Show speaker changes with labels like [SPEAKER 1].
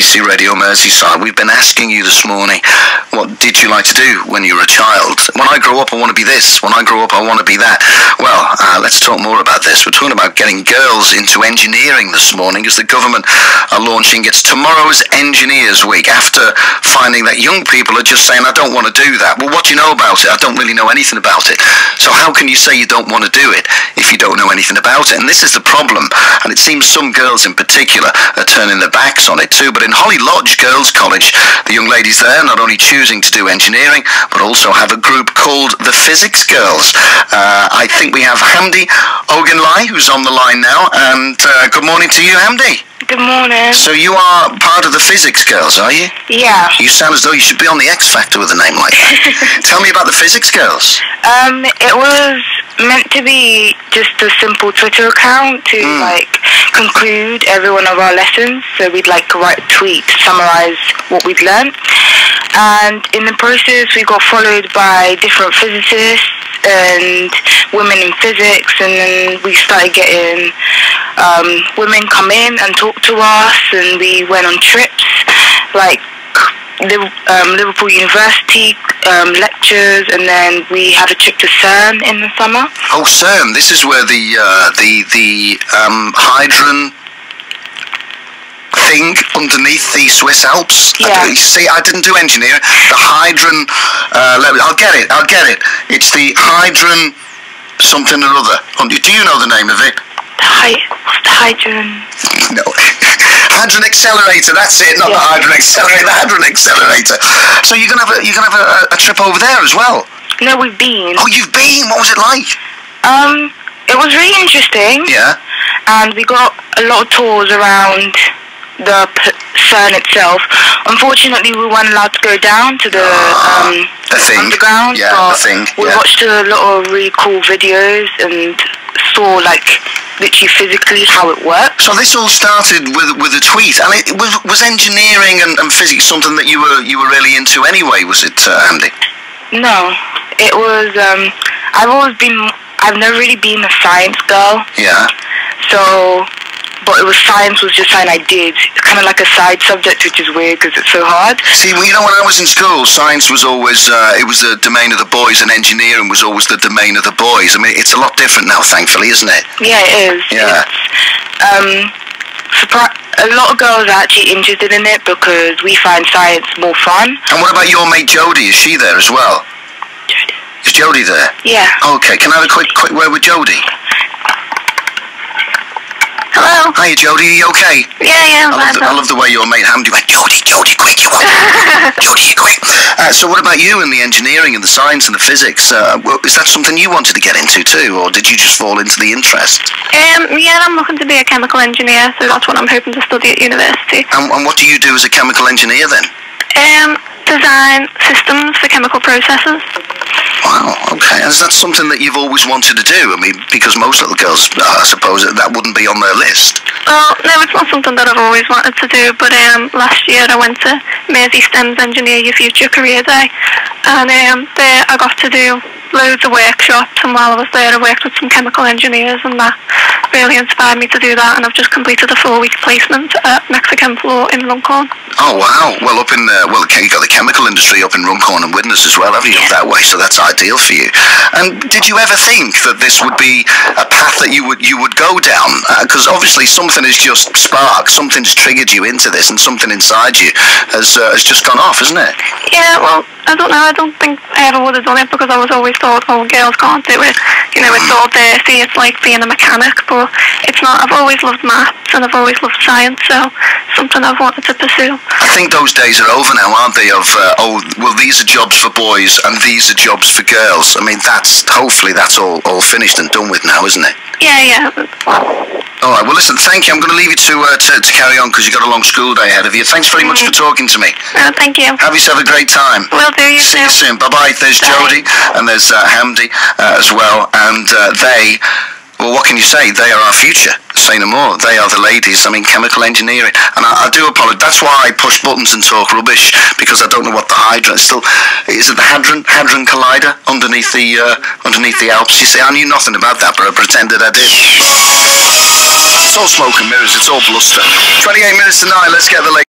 [SPEAKER 1] BBC Radio Merseyside. We've been asking you this morning, what did you like to do when you were a child? When I grow up, I want to be this. When I grow up, I want to be that. Well, uh, let's talk more about this. We're talking about getting girls into engineering this morning as the government are launching its Tomorrow's Engineers Week after finding that young people are just saying, I don't want to do that. Well, what do you know about it? I don't really know anything about it. So how can you say you don't want to do it if you don't know anything about it? And this is the problem. And it seems some girls in particular are turning their backs on it too. But in Holly Lodge Girls College, the young ladies there not only choosing to do engineering, but also have a group called the Physics Girls. Uh, I think we have Hamdi Ogunlai, who's on the line now. And uh, good morning to you, Hamdi.
[SPEAKER 2] Good morning.
[SPEAKER 1] So you are part of the Physics Girls, are you?
[SPEAKER 2] Yeah.
[SPEAKER 1] You sound as though you should be on the X Factor with a name like that. Tell me about the Physics Girls.
[SPEAKER 2] Um, it was meant to be just a simple Twitter account to
[SPEAKER 1] Hmm.
[SPEAKER 2] like conclude every one of our lessons. So we'd like to write a tweet to summarize what we'd learned. And in the process, we got followed by different physicists and women in physics, and then we started getting um, women come in and talk to us, and we went on trips like um, Liverpool University um, lectures, and then we had a trip to CERN in the summer.
[SPEAKER 1] Oh, CERN. This is where the uh, the the um, hydrogen thing underneath the Swiss Alps. I
[SPEAKER 2] Yeah.
[SPEAKER 1] you see, I didn't do engineering. The hydrogen. Uh, me- I'll get it. I'll get it. It's the hydrogen something or other. Do you know the name of it?
[SPEAKER 2] The, hy- what's the hydrogen?
[SPEAKER 1] No. Hadron Accelerator, that's it, not the
[SPEAKER 2] Yeah.
[SPEAKER 1] Hydron Accelerator, the Hadron Accelerator. So you're gonna have a, you're gonna have a, a trip over there as well.
[SPEAKER 2] No, we've been.
[SPEAKER 1] Oh, you've been. What was it like?
[SPEAKER 2] Um, it was really interesting,
[SPEAKER 1] Yeah.
[SPEAKER 2] and we got a lot of tours around the p- CERN itself. Unfortunately, we weren't allowed to go down to the um,
[SPEAKER 1] The thing.
[SPEAKER 2] underground,
[SPEAKER 1] Yeah,
[SPEAKER 2] but
[SPEAKER 1] the thing.
[SPEAKER 2] we watched a lot of really cool videos and saw like literally physically how it works.
[SPEAKER 1] So this all started with with a tweet, and it was was engineering and, and physics something that you were you were really into anyway. Was it, uh, Andy?
[SPEAKER 2] No, it was. Um, I've always been. I've never really been a science girl,
[SPEAKER 1] Yeah.
[SPEAKER 2] so. But it was science was just something I did. Kind of like a side subject, which is weird because it's so hard.
[SPEAKER 1] See, well, you know, when I was in school, science was always uh, it was the domain of the boys, and engineering was always the domain of the boys. I mean, it's a lot different now, thankfully, isn't it?
[SPEAKER 2] Yeah, it is.
[SPEAKER 1] Yeah.
[SPEAKER 2] Um, surpri- a lot of girls are actually interested in it because we find science more fun.
[SPEAKER 1] And what about your mate Jodie? Is she there as well? Is Jodie there?
[SPEAKER 2] Yeah.
[SPEAKER 1] Okay, can I have a quick quick word with Jodie?
[SPEAKER 2] Hello.
[SPEAKER 1] Hiya, Jodie, are you okay?
[SPEAKER 2] Yeah, yeah.
[SPEAKER 1] I love, the, I love the way your mate Hamdi went, Jodie, Jodie, quick, you up. Jodie, you quick. Uh, so what about you and the engineering and the science and the physics? Uh, is that something you wanted to get into too, or did you just fall into the interest?
[SPEAKER 3] Um, yeah, I'm looking to be a chemical engineer, so that's what I'm hoping to study at university.
[SPEAKER 1] And, and what do you do as a chemical engineer then?
[SPEAKER 3] Um, design systems for chemical processes.
[SPEAKER 1] Wow, okay. Is that something that you've always wanted to do? I mean, because most little girls, uh, I suppose, that wouldn't be on their list.
[SPEAKER 3] Well, no, it's not something that I've always wanted to do, but um, last year I went to Mersey STEM's Engineer Your Future Career Day, and um, there I got to do loads of workshops, and while I was there I worked with some chemical engineers, and that really inspired me to do that, and I've just completed a four-week placement at Mexichem Fluor in Runcorn.
[SPEAKER 1] Oh wow! Well, up in the well, you've got the chemical industry up in Runcorn and Widnes as well, haven't you? That way, so that's ideal for you. And did you ever think that this would be a path that you would you would go down? Because obviously something has just sparked, something's triggered you into this, and something inside you has uh, has just gone off, isn't it?
[SPEAKER 3] Yeah, well, I don't know. I don't think I ever would have done it because I was always thought, oh, girls can't do it. You know, it's all dirty. It's like being a mechanic, but it's not. I've always loved maths and I've always loved science, so something I've wanted to pursue.
[SPEAKER 1] I think those days are over now, aren't they? Of uh, oh, well, these are jobs for boys and these are jobs for girls. I mean, that's hopefully that's all all finished and done with now, isn't it?
[SPEAKER 3] Yeah, yeah.
[SPEAKER 1] All right. Well, listen. Thank you. I'm going to leave you to uh, to, to carry on because you've got a long school day ahead of you. Thanks very much for talking to me.
[SPEAKER 3] Uh, thank you.
[SPEAKER 1] Have yourself a great time.
[SPEAKER 3] Will do. You
[SPEAKER 1] See
[SPEAKER 3] too.
[SPEAKER 1] you soon. Bye bye. There's
[SPEAKER 3] Bye.
[SPEAKER 1] Jodie and there's uh, Hamdi uh, as well, and uh, they. Well, what can you say? They are our future. Say no more. They are the ladies. I mean, chemical engineering. And I, I do apologize. That's why I push buttons and talk rubbish because I don't know what the hydra. Still, is it the hadron hadron collider underneath the uh, underneath the Alps? You see, I knew nothing about that, but I pretended I did. It's all smoke and mirrors. It's all bluster. Twenty-eight minutes to nine. Let's get the. late.